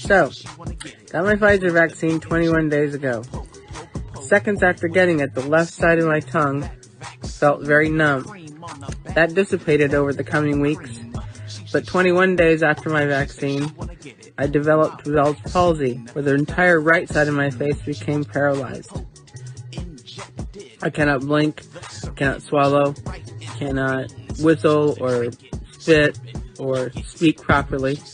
So, got my Pfizer vaccine 21 days ago. Seconds after getting it, the left side of my tongue felt very numb. That dissipated over the coming weeks, but 21 days after my vaccine, I developed Bell's palsy, where the entire right side of my face became paralyzed. I cannot blink, cannot swallow, cannot whistle or spit or speak properly.